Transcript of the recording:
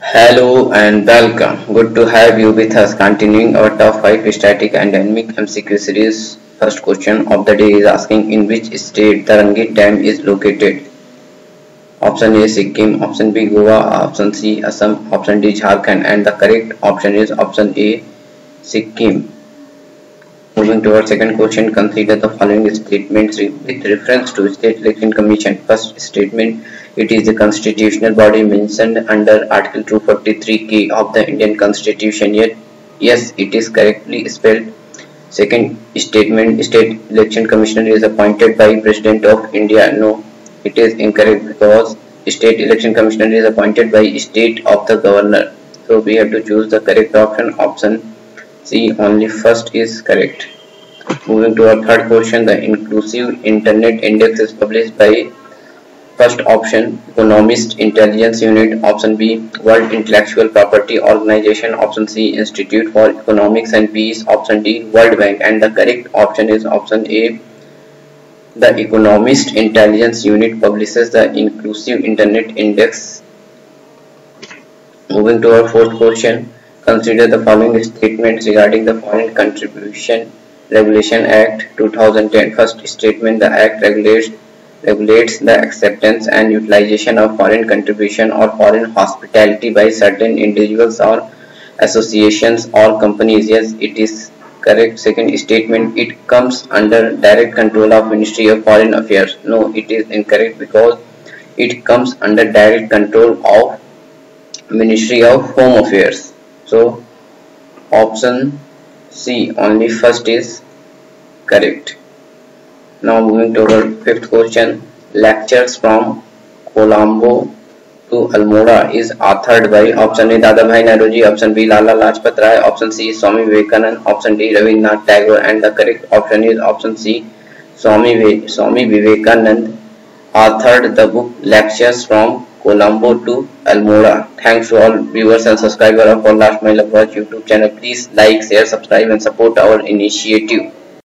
Hello and welcome. Good to have you with us. Continuing our top 5 static and dynamic MCQ series. First question of the day is asking in which state the Rangit Dam is located. Option A Sikkim, option B Goa, option C Assam, option D Jharkhand and the correct option is option A Sikkim. Moving to our second question, consider the following statements with reference to State Election Commission. First statement, it is the constitutional body mentioned under Article 243k of the Indian Constitution. Yet, yes, it is correctly spelled. Second statement, State Election Commissioner is appointed by President of India. No, it is incorrect because State Election Commissioner is appointed by State of the Governor. So we have to choose the correct option. Option C only first is correct. Moving to our third question, the Inclusive Internet Index is published by first option Economist Intelligence Unit, option B World Intellectual Property Organization, option C Institute for Economics and Peace, option D World Bank. And the correct option is option A. The Economist Intelligence Unit publishes the Inclusive Internet Index. Moving to our fourth question, Consider the following statements regarding the Foreign Contribution Regulation Act 2010. First statement, the Act regulates, regulates the acceptance and utilization of foreign contribution or foreign hospitality by certain individuals or associations or companies. Yes, it is correct. Second statement, it comes under direct control of Ministry of Foreign Affairs. No, it is incorrect because it comes under direct control of Ministry of Home Affairs. So option C only first is correct. Now moving to our fifth question. Lectures from Colombo to Almora is authored by option A Dadabhai Naroji, option B Lala Lajpat Rai, option C Swami Vivekanand, option D Rabindranath Tagore and the correct option is option C Swami, Swami Vivekanand authored the book Lectures from Colombo to Almora. Thanks to all viewers and subscribers of our Last Mile Approach YouTube channel. Please like, share, subscribe and support our initiative.